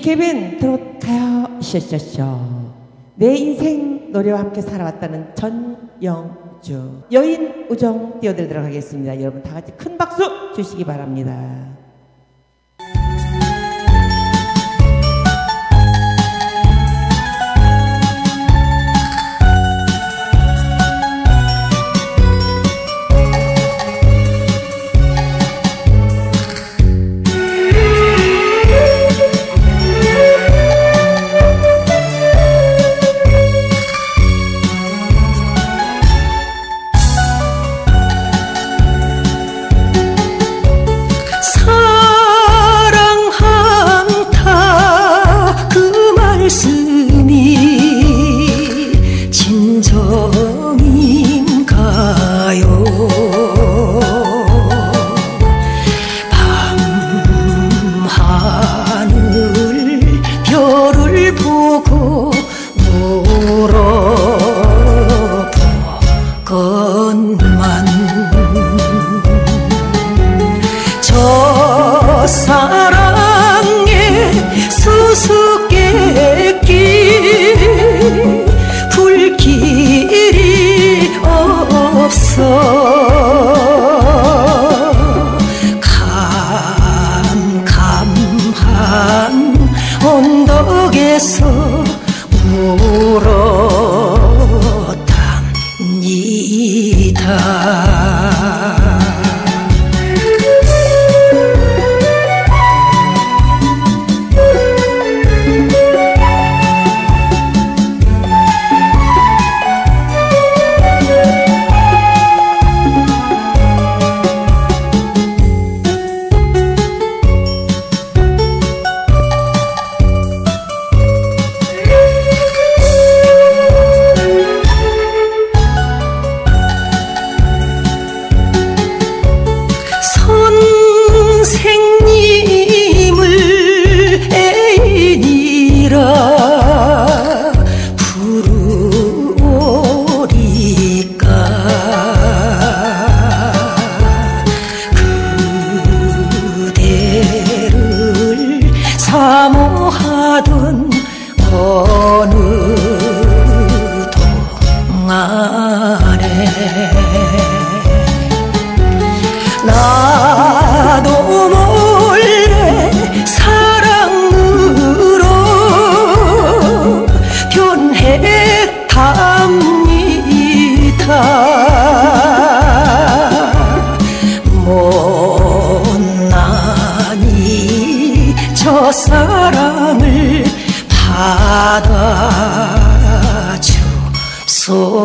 DJ 케빈 들어가요. 쇼쇼쇼 내 인생 노래와 함께 살아왔다는 전영주. 여인 우정 뛰어들도록 하겠습니다. 여러분 다 같이 큰 박수 주시기 바랍니다 puro Ah. 들어 부르오리까. 그대를 사모하던 어느 동안에 나 사랑을 받아주소서